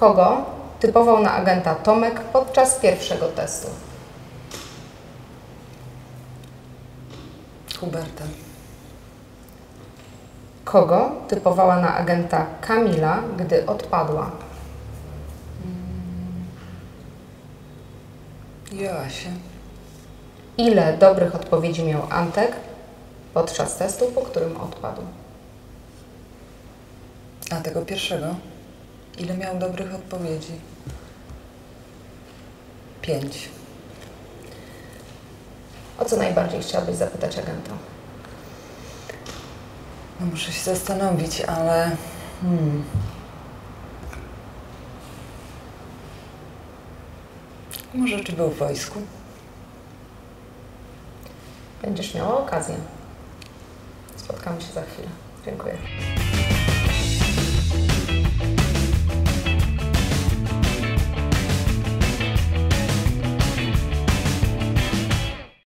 Kogo typował na agenta Tomek podczas pierwszego testu? Huberta. Kogo typowała na agenta Kamila, gdy odpadła? Joasia. Ile dobrych odpowiedzi miał Antek podczas testu, po którym odpadł? A tego pierwszego? Ile miał dobrych odpowiedzi? Pięć. O co najbardziej chciałabyś zapytać agenta? No muszę się zastanowić, ale... Hmm. Może czy był w wojsku? Będziesz miała okazję. Spotkamy się za chwilę. Dziękuję.